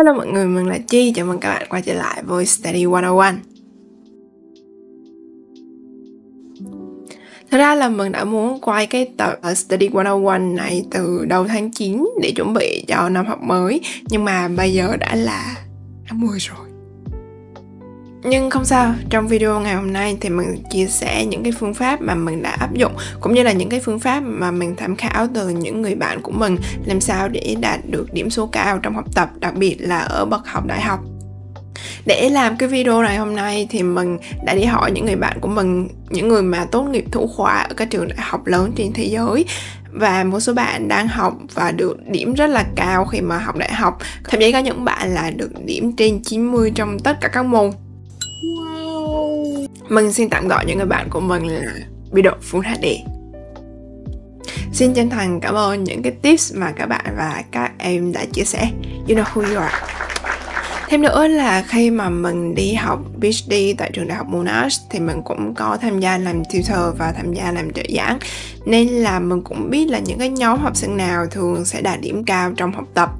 Hello mọi người, mình là Chi, chào mừng các bạn quay trở lại với Study 101 Thật ra là mình đã muốn quay cái tập Study 101 này từ đầu tháng 9 để chuẩn bị cho năm học mới. Nhưng mà bây giờ đã là tháng 10 rồi nhưng không sao, trong video ngày hôm nay thì mình chia sẻ những cái phương pháp mà mình đã áp dụng cũng như là những cái phương pháp mà mình tham khảo từ những người bạn của mình làm sao để đạt được điểm số cao trong học tập, đặc biệt là ở bậc học đại học. Để làm cái video này hôm nay thì mình đã đi hỏi những người bạn của mình, những người mà tốt nghiệp thủ khoa ở các trường đại học lớn trên thế giới. Và một số bạn đang học và được điểm rất là cao khi mà học đại học. Thậm chí có những bạn là được điểm trên 90 trong tất cả các môn mình xin tạm gọi những người bạn của mình là bị độ Full HD Xin chân thành cảm ơn những cái tips mà các bạn và các em đã chia sẻ. You know who you are. Thêm nữa là khi mà mình đi học PhD tại trường đại học Monash thì mình cũng có tham gia làm tutor và tham gia làm trợ giảng. Nên là mình cũng biết là những cái nhóm học sinh nào thường sẽ đạt điểm cao trong học tập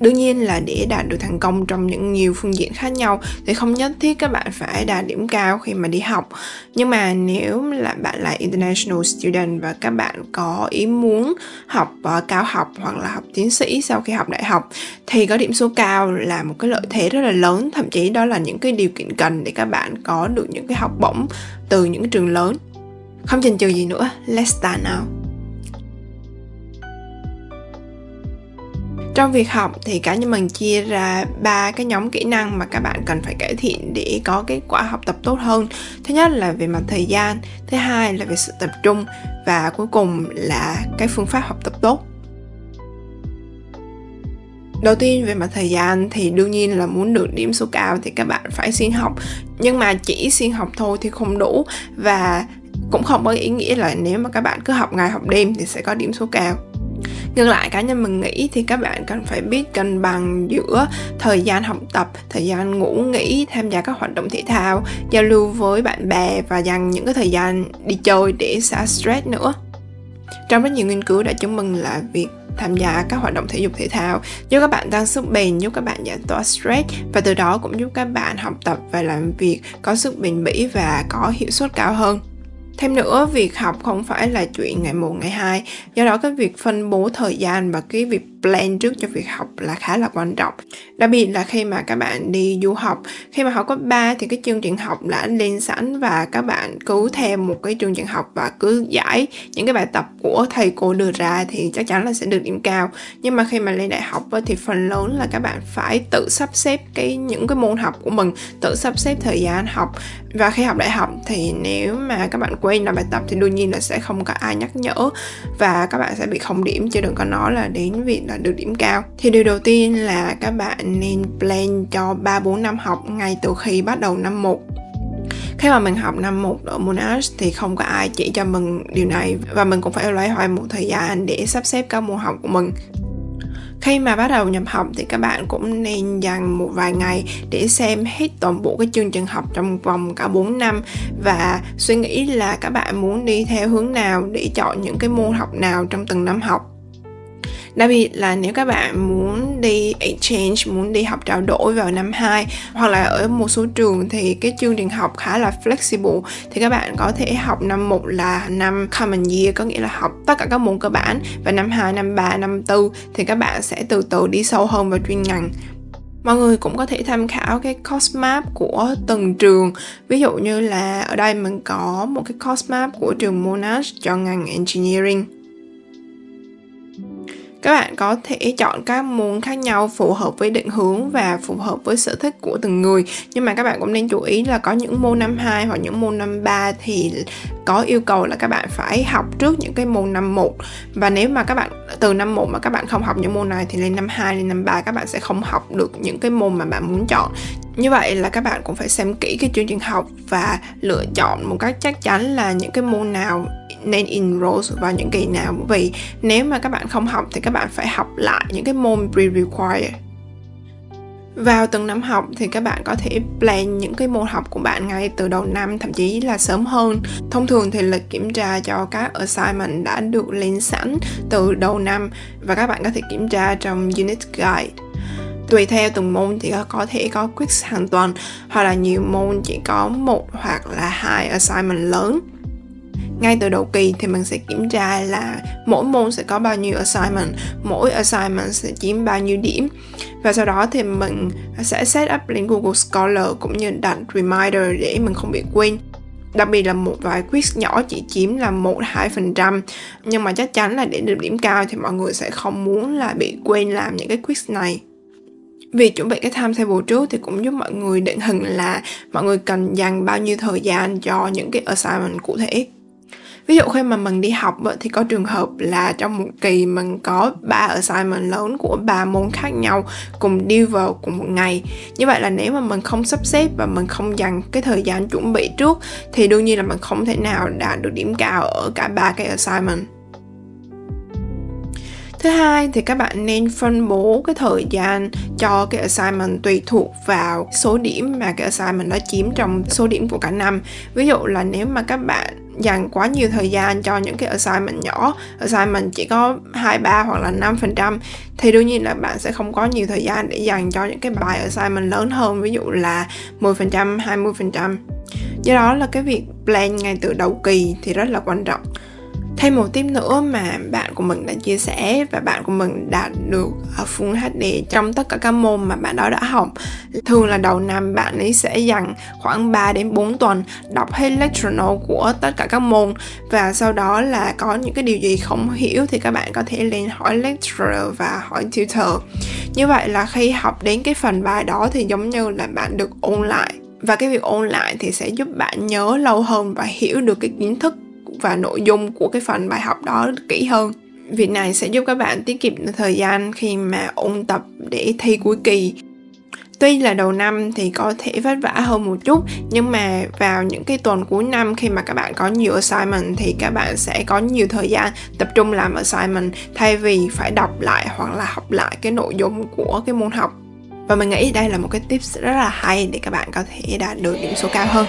đương nhiên là để đạt được thành công trong những nhiều phương diện khác nhau thì không nhất thiết các bạn phải đạt điểm cao khi mà đi học. Nhưng mà nếu là bạn là international student và các bạn có ý muốn học uh, cao học hoặc là học tiến sĩ sau khi học đại học thì có điểm số cao là một cái lợi thế rất là lớn. Thậm chí đó là những cái điều kiện cần để các bạn có được những cái học bổng từ những trường lớn. Không chần chừ gì nữa. Let's start now. Trong việc học thì cá nhân mình chia ra ba cái nhóm kỹ năng mà các bạn cần phải cải thiện để có kết quả học tập tốt hơn. Thứ nhất là về mặt thời gian, thứ hai là về sự tập trung, và cuối cùng là cái phương pháp học tập tốt. Đầu tiên, về mặt thời gian thì đương nhiên là muốn được điểm số cao thì các bạn phải xuyên học. Nhưng mà chỉ xuyên học thôi thì không đủ, Và cũng không có ý nghĩa là nếu mà các bạn cứ học ngày học đêm thì sẽ có điểm số cao ngược lại cá nhân mình nghĩ thì các bạn cần phải biết cân bằng giữa thời gian học tập, thời gian ngủ nghỉ, tham gia các hoạt động thể thao, giao lưu với bạn bè và dành những cái thời gian đi chơi để xả stress nữa. Trong rất nhiều nghiên cứu đã chứng minh là việc tham gia các hoạt động thể dục thể thao giúp các bạn tăng sức bền, giúp các bạn giải tỏa stress và từ đó cũng giúp các bạn học tập và làm việc có sức bền bỉ và có hiệu suất cao hơn. Thêm nữa, việc học không phải là chuyện ngày một, ngày hai. Do đó cái việc phân bố thời gian và cái việc plan trước cho việc học là khá là quan trọng. Đặc biệt là khi mà các bạn đi du học, khi mà học cấp 3 thì cái chương trình học đã lên sẵn và các bạn cứ theo một cái chương trình học và cứ giải những cái bài tập của thầy cô đưa ra thì chắc chắn là sẽ được điểm cao. Nhưng mà khi mà lên đại học thì phần lớn là các bạn phải tự sắp xếp cái những cái môn học của mình, tự sắp xếp thời gian học và khi học đại học thì nếu mà các bạn quên làm bài tập thì đương nhiên là sẽ không có ai nhắc nhở và các bạn sẽ bị không điểm chứ đừng có nói là đến việc là được điểm cao. Thì điều đầu tiên là các bạn nên plan cho 3 4 năm học ngay từ khi bắt đầu năm 1 khi mà mình học năm 1 ở Monash thì không có ai chỉ cho mình điều này và mình cũng phải loay hoay một thời gian để sắp xếp các môn học của mình. Khi mà bắt đầu nhập học thì các bạn cũng nên dành một vài ngày để xem hết toàn bộ cái chương trình học trong vòng cả 4 năm và suy nghĩ là các bạn muốn đi theo hướng nào để chọn những cái môn học nào trong từng năm học đặc biệt là nếu các bạn muốn đi exchange muốn đi học trao đổi vào năm 2 hoặc là ở một số trường thì cái chương trình học khá là flexible thì các bạn có thể học năm 1 là năm common year có nghĩa là học tất cả các môn cơ bản. Và năm 2, năm 3, năm 4 thì các bạn sẽ từ từ đi sâu hơn vào chuyên ngành. Mọi người cũng có thể tham khảo cái course map của từng trường. Ví dụ như là ở đây mình có một cái course map của trường Monash cho ngành engineering các bạn có thể chọn các môn khác nhau phù hợp với định hướng và phù hợp với sở thích của từng người. Nhưng mà các bạn cũng nên chú ý là có những môn năm 2 hoặc những môn năm 3 thì có yêu cầu là các bạn phải học trước những cái môn năm 1 và nếu mà các bạn, từ năm 1 mà các bạn không học những môn này thì lên năm 2 lên năm 3 các bạn sẽ không học được những cái môn mà bạn muốn chọn. Như vậy là các bạn cũng phải xem kỹ cái chương trình học và lựa chọn một cách chắc chắn là những cái môn nào nên enroll vào những kỳ nào. Vì nếu mà các bạn không học thì các bạn phải học lại những cái môn pre-required. Vào từng năm học thì các bạn có thể plan những cái môn học của bạn ngay từ đầu năm, thậm chí là sớm hơn. Thông thường thì lịch kiểm tra cho các assignment đã được lên sẵn từ đầu năm và các bạn có thể kiểm tra trong unit guide. Tùy theo từng môn thì có thể có quiz hàng tuần hoặc là nhiều môn chỉ có một hoặc là hai assignment lớn ngay từ đầu kỳ thì mình sẽ kiểm tra là mỗi môn sẽ có bao nhiêu assignment, mỗi assignment sẽ chiếm bao nhiêu điểm. Và sau đó thì mình sẽ set up lên Google Scholar cũng như đặt reminder để mình không bị quên. Đặc biệt là một vài quiz nhỏ chỉ chiếm là một hai phần trăm. Nhưng mà chắc chắn là để được điểm cao thì mọi người sẽ không muốn là bị quên làm những cái quiz này. Vì chuẩn bị cái timetable trước thì cũng giúp mọi người định hình là mọi người cần dành bao nhiêu thời gian cho những cái assignment cụ thể ví dụ khi mà mình đi học thì có trường hợp là trong một kỳ mình có ba assignment lớn của ba môn khác nhau cùng đi vào cùng một ngày như vậy là nếu mà mình không sắp xếp và mình không dành cái thời gian chuẩn bị trước, thì đương nhiên là mình không thể nào đạt được điểm cao ở cả ba cái assignment Thứ hai thì các bạn nên phân bố cái thời gian cho cái assignment tùy thuộc vào số điểm mà cái assignment nó chiếm trong số điểm của cả năm. Ví dụ là nếu mà các bạn dành quá nhiều thời gian cho những cái assignment nhỏ. Assignment chỉ có hai, ba hoặc là 5% thì đương nhiên là bạn sẽ không có nhiều thời gian để dành cho những cái bài assignment lớn hơn, ví dụ là 10% 20% do đó là cái việc plan ngay từ đầu kỳ thì rất là quan trọng thêm một tip nữa mà bạn của mình đã chia sẻ và bạn của mình đạt được à, Full HD trong tất cả các môn mà bạn đó đã học. Thường là đầu năm bạn ấy sẽ dành khoảng 3 đến 4 tuần đọc hết lecture note của tất cả các môn và sau đó là có những cái điều gì không hiểu thì các bạn có thể lên hỏi lecturer và hỏi tutor. Như vậy là khi học đến cái phần bài đó thì giống như là bạn được ôn lại và cái việc ôn lại thì sẽ giúp bạn nhớ lâu hơn và hiểu được cái kiến thức và nội dung của cái phần bài học đó kỹ hơn. Việc này sẽ giúp các bạn tiết kiệm thời gian khi mà ôn tập để thi cuối kỳ. Tuy là đầu năm thì có thể vất vả hơn một chút, nhưng mà vào những cái tuần cuối năm khi mà các bạn có nhiều assignment thì các bạn sẽ có nhiều thời gian tập trung làm assignment, thay vì phải đọc lại hoặc là học lại cái nội dung của cái môn học. Và mình nghĩ đây là một cái tips rất là hay để các bạn có thể đạt được điểm số cao hơn.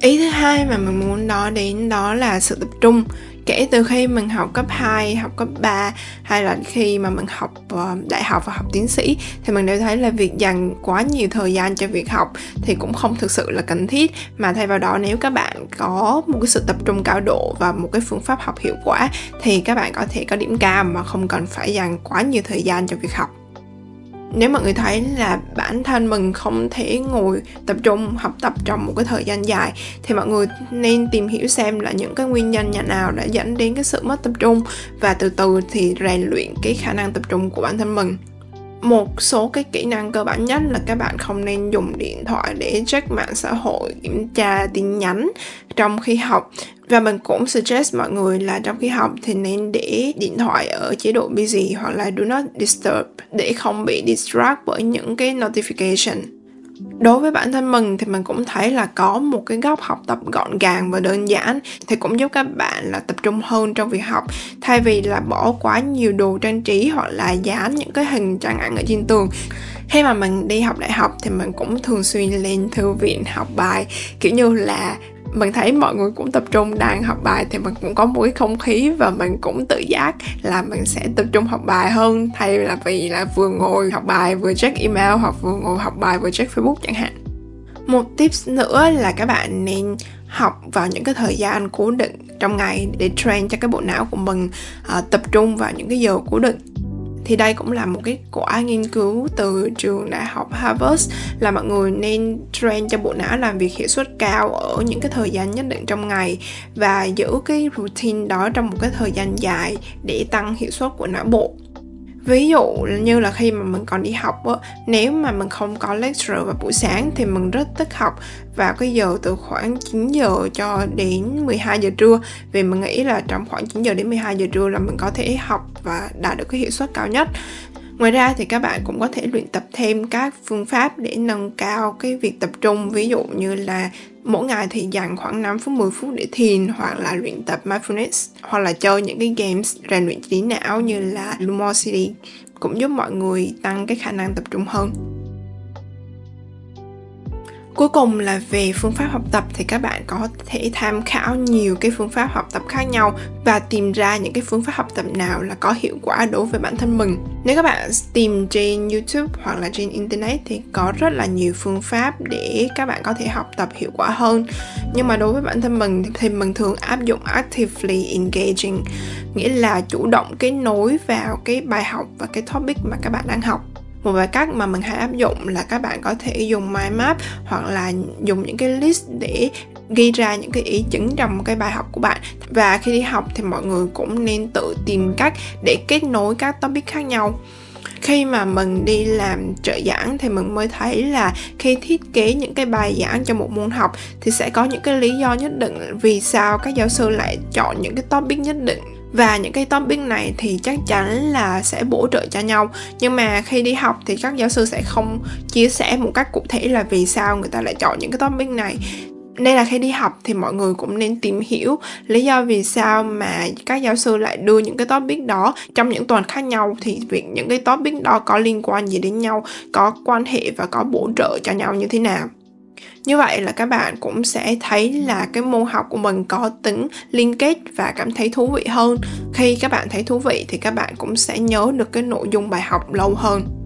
Ý thứ hai mà mình muốn nói đến đó là sự tập trung. Kể từ khi mình học cấp 2, học cấp 3 hay là khi mà mình học ờ, đại học và học tiến sĩ thì mình đều thấy là việc dành quá nhiều thời gian cho việc học thì cũng không thực sự là cần thiết. Mà thay vào đó nếu các bạn có một cái sự tập trung cao độ và một cái phương pháp học hiệu quả thì các bạn có thể có điểm cao mà không cần phải dành quá nhiều thời gian cho việc học nếu mọi người thấy là bản thân mình không thể ngồi tập trung, học tập trong một cái thời gian dài, thì mọi người nên tìm hiểu xem là những cái nguyên nhân nhà nào đã dẫn đến cái sự mất tập trung. Và từ từ thì rèn luyện cái khả năng tập trung của bản thân mình một số cái kỹ năng cơ bản nhất là các bạn không nên dùng điện thoại để check mạng xã hội, kiểm tra tin nhắn trong khi học. Và mình cũng suggest mọi người là trong khi học thì nên để điện thoại ở chế độ busy hoặc là do not disturb để không bị distract bởi những cái notification đối với bản thân mình thì mình cũng thấy là có một cái góc học tập gọn gàng và đơn giản thì cũng giúp các bạn là tập trung hơn trong việc học. Thay vì là bỏ quá nhiều đồ trang trí hoặc là dán những cái hình trang ảnh ở trên tường. Khi mà mình đi học đại học thì mình cũng thường xuyên lên thư viện học bài, kiểu như là mình thấy mọi người cũng tập trung đang học bài thì mình cũng có một cái không khí và mình cũng tự giác là mình sẽ tập trung học bài hơn. Thay là vì là vừa ngồi học bài vừa check email hoặc vừa ngồi học bài vừa check facebook chẳng hạn. Một tips nữa là các bạn nên học vào những cái thời gian cố định trong ngày để train cho cái bộ não của mình uh, tập trung vào những cái giờ cố định thì đây cũng là một cái quả nghiên cứu từ trường đại học Harvard là mọi người nên train cho bộ não làm việc hiệu suất cao ở những cái thời gian nhất định trong ngày và giữ cái routine đó trong một cái thời gian dài để tăng hiệu suất của não bộ ví dụ như là khi mà mình còn đi học á, nếu mà mình không có lecture vào buổi sáng thì mình rất thích học vào cái giờ từ khoảng 9 giờ cho đến 12 giờ trưa. Vì mình nghĩ là trong khoảng 9 giờ đến 12 giờ trưa là mình có thể học và đạt được cái hiệu suất cao nhất ngoài ra thì các bạn cũng có thể luyện tập thêm các phương pháp để nâng cao cái việc tập trung. Ví dụ như là mỗi ngày thì dành khoảng 5 phút 10 phút để thiền hoặc là luyện tập mindfulness hoặc là chơi những cái games rèn luyện trí não như là Lumosity cũng giúp mọi người tăng cái khả năng tập trung hơn cuối cùng là về phương pháp học tập thì các bạn có thể tham khảo nhiều cái phương pháp học tập khác nhau và tìm ra những cái phương pháp học tập nào là có hiệu quả đối với bản thân mình. Nếu các bạn tìm trên youtube hoặc là trên internet thì có rất là nhiều phương pháp để các bạn có thể học tập hiệu quả hơn. Nhưng mà đối với bản thân mình thì mình thường áp dụng actively engaging, nghĩa là chủ động kết nối vào cái bài học và cái topic mà các bạn đang học một vài cách mà mình hay áp dụng là các bạn có thể dùng mind map hoặc là dùng những cái list để ghi ra những cái ý chính trong cái bài học của bạn. Và khi đi học thì mọi người cũng nên tự tìm cách để kết nối các topic khác nhau. Khi mà mình đi làm trợ giảng thì mình mới thấy là khi thiết kế những cái bài giảng cho một môn học thì sẽ có những cái lý do nhất định vì sao các giáo sư lại chọn những cái topic nhất định và những cái topic này thì chắc chắn là sẽ bổ trợ cho nhau. Nhưng mà khi đi học thì các giáo sư sẽ không chia sẻ một cách cụ thể là vì sao người ta lại chọn những cái topic này. Nên là khi đi học thì mọi người cũng nên tìm hiểu lý do vì sao mà các giáo sư lại đưa những cái topic đó trong những tuần khác nhau. Thì việc những cái topic đó có liên quan gì đến nhau, có quan hệ và có bổ trợ cho nhau như thế nào như vậy là các bạn cũng sẽ thấy là cái môn học của mình có tính liên kết và cảm thấy thú vị hơn. Khi các bạn thấy thú vị thì các bạn cũng sẽ nhớ được cái nội dung bài học lâu hơn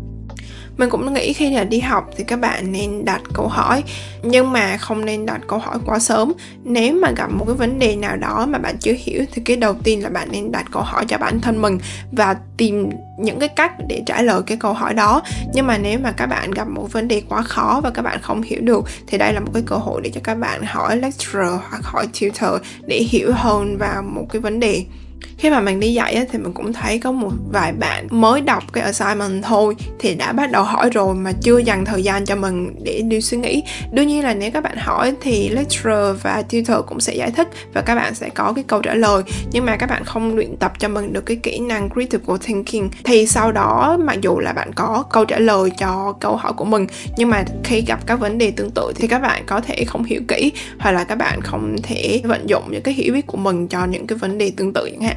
mình cũng nghĩ khi là đi học thì các bạn nên đặt câu hỏi, nhưng mà không nên đặt câu hỏi quá sớm. Nếu mà gặp một cái vấn đề nào đó mà bạn chưa hiểu thì cái đầu tiên là bạn nên đặt câu hỏi cho bản thân mình và tìm những cái cách để trả lời cái câu hỏi đó. Nhưng mà nếu mà các bạn gặp một vấn đề quá khó và các bạn không hiểu được thì đây là một cái cơ hội để cho các bạn hỏi lecturer hoặc hỏi tutor để hiểu hơn vào một cái vấn đề khi mà mình đi dạy thì mình cũng thấy có một vài bạn mới đọc cái assignment thôi thì đã bắt đầu hỏi rồi mà chưa dành thời gian cho mình để đi suy nghĩ. Đương nhiên là nếu các bạn hỏi thì lecturer và tutor cũng sẽ giải thích và các bạn sẽ có cái câu trả lời. Nhưng mà các bạn không luyện tập cho mình được cái kỹ năng critical thinking thì sau đó mặc dù là bạn có câu trả lời cho câu hỏi của mình, nhưng mà khi gặp các vấn đề tương tự thì các bạn có thể không hiểu kỹ hoặc là các bạn không thể vận dụng những cái hiểu biết của mình cho những cái vấn đề tương tự chẳng hạn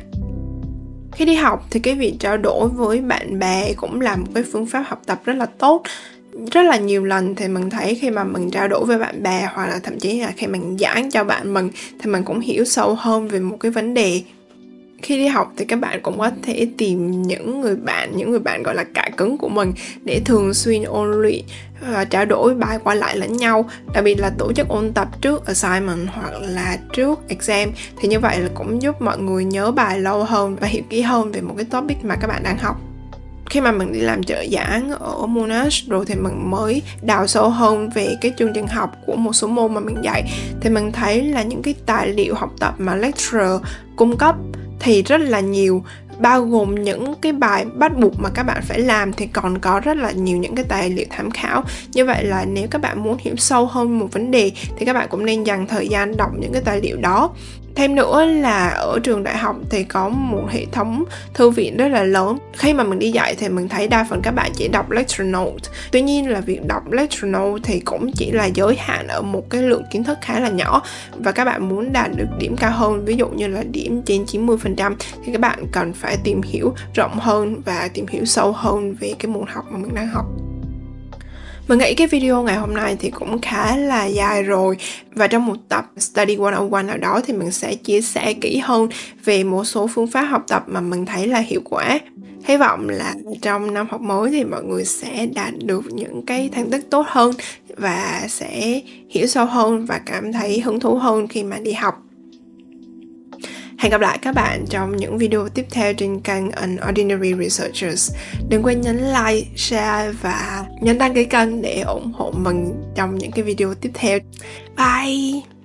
khi đi học thì cái việc trao đổi với bạn bè cũng là một cái phương pháp học tập rất là tốt. Rất là nhiều lần thì mình thấy khi mà mình trao đổi với bạn bè hoặc là thậm chí là khi mình giảng cho bạn mình thì mình cũng hiểu sâu hơn về một cái vấn đề khi đi học thì các bạn cũng có thể tìm những người bạn, những người bạn, gọi là, cả cứng của mình để thường xuyên ôn luyện và trao đổi bài qua lại lẫn nhau. Đặc biệt là tổ chức ôn tập trước assignment hoặc là trước exam. Thì như vậy là cũng giúp mọi người nhớ bài lâu hơn và hiểu kỹ hơn về một cái topic mà các bạn đang học. Khi mà mình đi làm trợ giảng ở Monash rồi thì mình mới đào sâu hơn về cái chương trình học của một số môn mà mình dạy. Thì mình thấy là những cái tài liệu học tập mà lecturer cung cấp thì rất là nhiều, bao gồm những cái bài bắt buộc mà các bạn phải làm thì còn có rất là nhiều những cái tài liệu tham khảo. Như vậy là nếu các bạn muốn hiểu sâu hơn một vấn đề thì các bạn cũng nên dành thời gian đọc những cái tài liệu đó thêm nữa là ở trường đại học thì có một hệ thống thư viện rất là lớn. Khi mà mình đi dạy thì mình thấy đa phần các bạn chỉ đọc lecture note tuy nhiên là việc đọc lecture note thì cũng chỉ là giới hạn ở một cái lượng kiến thức khá là nhỏ. Và các bạn muốn đạt được điểm cao hơn, ví dụ như là điểm trên 90% thì các bạn cần phải tìm hiểu rộng hơn và tìm hiểu sâu hơn về cái môn học mà mình đang học mình nghĩ cái video ngày hôm nay thì cũng khá là dài rồi. Và trong một tập Study 101 nào đó thì mình sẽ chia sẻ kỹ hơn về một số phương pháp học tập mà mình thấy là hiệu quả. Hy vọng là trong năm học mới thì mọi người sẽ đạt được những cái thành tích tốt hơn và sẽ hiểu sâu hơn và cảm thấy hứng thú hơn khi mà đi học. Hẹn gặp lại các bạn trong những video tiếp theo trên kênh An Ordinary Researchers. Đừng quên nhấn like, share và nhấn đăng ký kênh để ủng hộ mình trong những cái video tiếp theo. Bye!